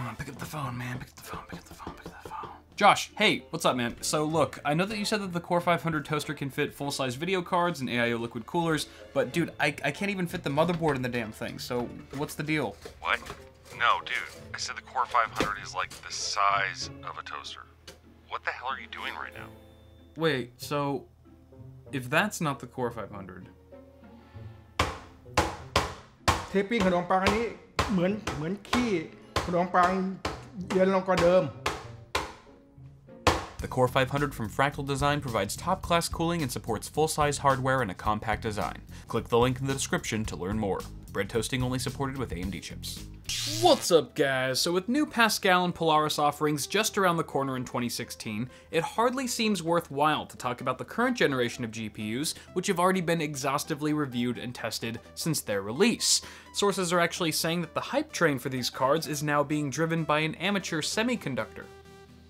Come on, pick up the phone, man. Pick up the phone, pick up the phone, pick up the phone. Josh, hey, what's up, man? So look, I know that you said that the Core 500 toaster can fit full-size video cards and AIO liquid coolers, but dude, I, I can't even fit the motherboard in the damn thing, so what's the deal? What? No, dude. I said the Core 500 is like the size of a toaster. What the hell are you doing right now? Wait, so if that's not the Core 500, เทปปิ้งขนมปังอันนี้เหมือนเหมือนขี้ ขนมปังเย็นลงกว่าเดิม The Core 500 from Fractal Design provides top-class cooling and supports full-size hardware and a compact design. Click the link in the description to learn more. Bread toasting only supported with AMD chips. What's up guys? So with new Pascal and Polaris offerings just around the corner in 2016, it hardly seems worthwhile to talk about the current generation of GPUs, which have already been exhaustively reviewed and tested since their release. Sources are actually saying that the hype train for these cards is now being driven by an amateur semiconductor.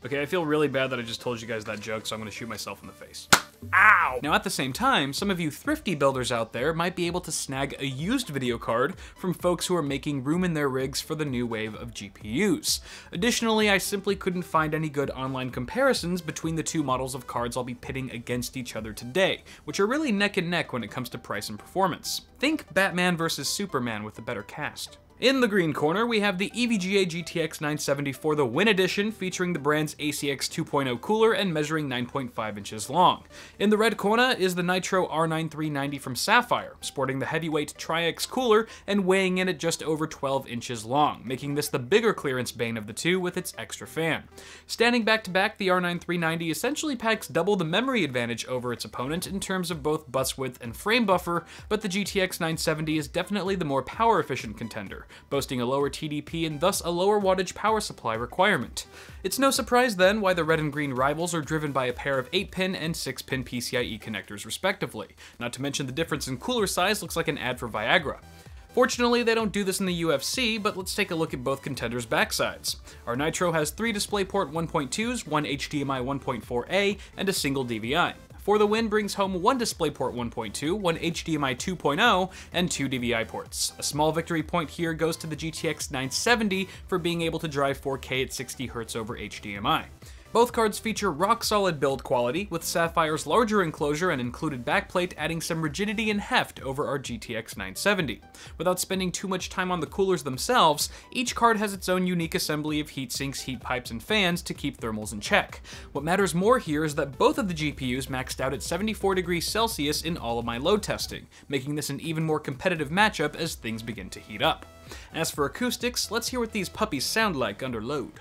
Okay, I feel really bad that I just told you guys that joke, so I'm gonna shoot myself in the face. Ow! Now at the same time, some of you thrifty builders out there might be able to snag a used video card from folks who are making room in their rigs for the new wave of GPUs. Additionally, I simply couldn't find any good online comparisons between the two models of cards I'll be pitting against each other today, which are really neck and neck when it comes to price and performance. Think Batman versus Superman with a better cast. In the green corner, we have the EVGA GTX 970 for the Win Edition, featuring the brand's ACX 2.0 cooler and measuring 9.5 inches long. In the red corner is the Nitro R9390 from Sapphire, sporting the heavyweight Tri-X cooler and weighing in at just over 12 inches long, making this the bigger clearance bane of the two with its extra fan. Standing back to back, the R9390 essentially packs double the memory advantage over its opponent in terms of both bus width and frame buffer, but the GTX 970 is definitely the more power efficient contender boasting a lower TDP and thus a lower wattage power supply requirement. It's no surprise then why the red and green rivals are driven by a pair of 8-pin and 6-pin PCIe connectors respectively, not to mention the difference in cooler size looks like an ad for Viagra. Fortunately, they don't do this in the UFC, but let's take a look at both contenders' backsides. Our Nitro has three DisplayPort 1.2s, one HDMI 1.4a, and a single DVI. For the Win brings home one DisplayPort 1.2, one HDMI 2.0, and two DVI ports. A small victory point here goes to the GTX 970 for being able to drive 4K at 60Hz over HDMI. Both cards feature rock-solid build quality, with Sapphire's larger enclosure and included backplate adding some rigidity and heft over our GTX 970. Without spending too much time on the coolers themselves, each card has its own unique assembly of heat sinks, heat pipes, and fans to keep thermals in check. What matters more here is that both of the GPUs maxed out at 74 degrees Celsius in all of my load testing, making this an even more competitive matchup as things begin to heat up. As for acoustics, let's hear what these puppies sound like under load.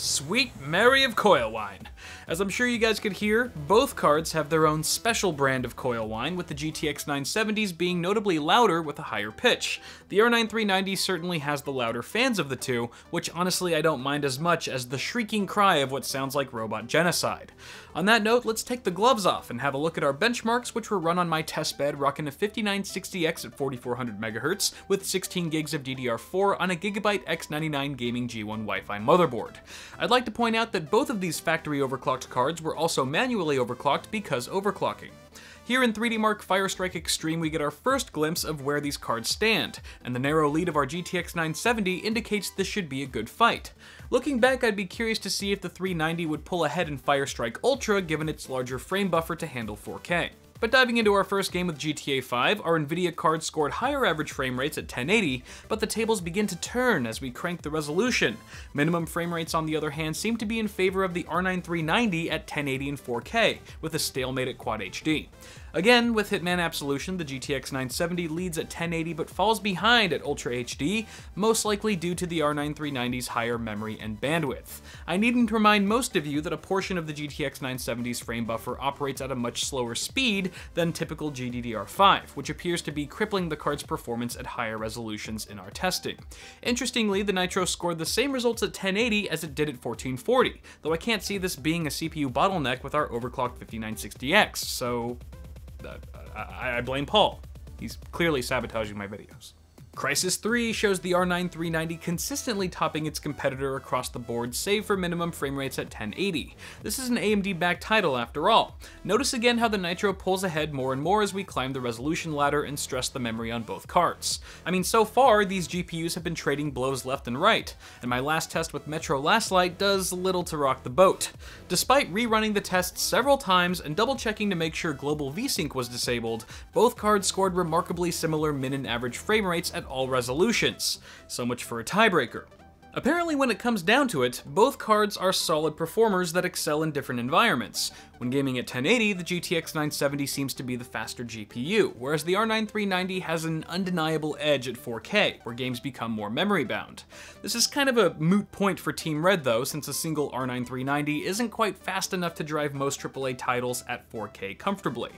Sweet Mary of Coil Whine. As I'm sure you guys could hear, both cards have their own special brand of coil whine, with the GTX 970s being notably louder with a higher pitch. The R9390 certainly has the louder fans of the two, which honestly I don't mind as much as the shrieking cry of what sounds like robot genocide. On that note, let's take the gloves off and have a look at our benchmarks, which were run on my test bed rocking a 5960X at 4400 MHz with 16 gigs of DDR4 on a Gigabyte X99 Gaming G1 Wi-Fi motherboard. I'd like to point out that both of these factory overclocked cards were also manually overclocked because overclocking. Here in 3D Mark Firestrike Extreme, we get our first glimpse of where these cards stand, and the narrow lead of our GTX 970 indicates this should be a good fight. Looking back, I'd be curious to see if the 390 would pull ahead in Firestrike Ultra given its larger frame buffer to handle 4K. But diving into our first game with GTA 5, our Nvidia card scored higher average frame rates at 1080, but the tables begin to turn as we crank the resolution. Minimum frame rates on the other hand seem to be in favor of the R9 390 at 1080 and 4K, with a stalemate at Quad HD. Again, with Hitman Absolution, the GTX 970 leads at 1080 but falls behind at Ultra HD, most likely due to the R9 390's higher memory and bandwidth. I needn't remind most of you that a portion of the GTX 970's frame buffer operates at a much slower speed than typical GDDR5, which appears to be crippling the card's performance at higher resolutions in our testing. Interestingly, the Nitro scored the same results at 1080 as it did at 1440, though I can't see this being a CPU bottleneck with our overclocked 5960X, so I, I blame Paul. He's clearly sabotaging my videos. Crysis 3 shows the R9 390 consistently topping its competitor across the board, save for minimum frame rates at 1080. This is an AMD-backed title after all. Notice again how the Nitro pulls ahead more and more as we climb the resolution ladder and stress the memory on both cards. I mean, so far, these GPUs have been trading blows left and right, and my last test with Metro Last Light does little to rock the boat. Despite rerunning the test several times and double checking to make sure global VSync was disabled, both cards scored remarkably similar min and average frame rates at all resolutions. So much for a tiebreaker. Apparently, when it comes down to it, both cards are solid performers that excel in different environments. When gaming at 1080, the GTX 970 seems to be the faster GPU, whereas the R9 390 has an undeniable edge at 4K, where games become more memory bound. This is kind of a moot point for Team Red though, since a single R9 390 isn't quite fast enough to drive most AAA titles at 4K comfortably.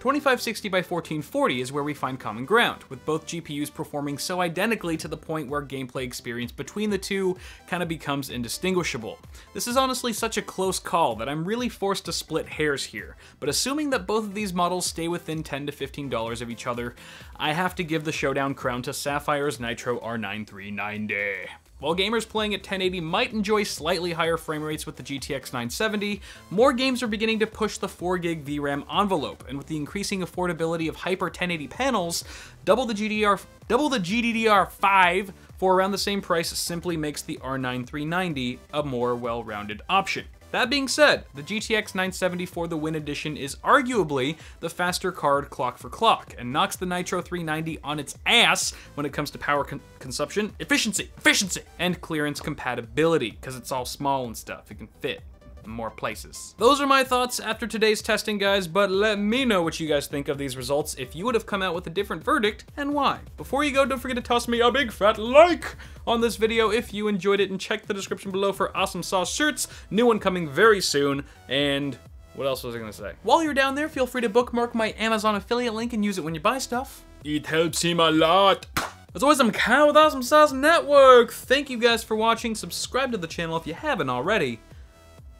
2560 by 1440 is where we find common ground, with both GPUs performing so identically to the point where gameplay experience between the two kind of becomes indistinguishable. This is honestly such a close call that I'm really forced to split hairs here, but assuming that both of these models stay within 10 to $15 of each other, I have to give the showdown crown to Sapphire's Nitro R9 390. While gamers playing at 1080 might enjoy slightly higher frame rates with the GTX 970, more games are beginning to push the 4GB VRAM envelope, and with the increasing affordability of Hyper 1080 panels, double the GDR double the GDDR5 for around the same price simply makes the R9 390 a more well-rounded option. That being said, the GTX 970 for the Win Edition is arguably the faster card clock for clock, and knocks the Nitro 390 on its ass when it comes to power con consumption, efficiency, efficiency, and clearance compatibility, because it's all small and stuff, it can fit more places. Those are my thoughts after today's testing, guys, but let me know what you guys think of these results, if you would have come out with a different verdict, and why. Before you go, don't forget to toss me a big fat like on this video if you enjoyed it, and check the description below for awesome sauce shirts, new one coming very soon, and what else was I gonna say? While you're down there, feel free to bookmark my Amazon affiliate link and use it when you buy stuff. It helps him a lot. As always, I'm Kyle with Awesome Sauce Network. Thank you guys for watching. Subscribe to the channel if you haven't already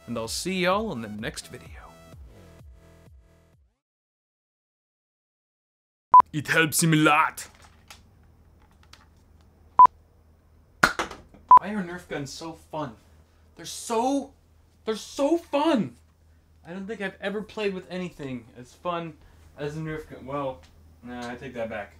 and I'll see y'all in the next video. It helps him a lot. Why are Nerf guns so fun? They're so, they're so fun. I don't think I've ever played with anything as fun as a Nerf gun. Well, nah, I take that back.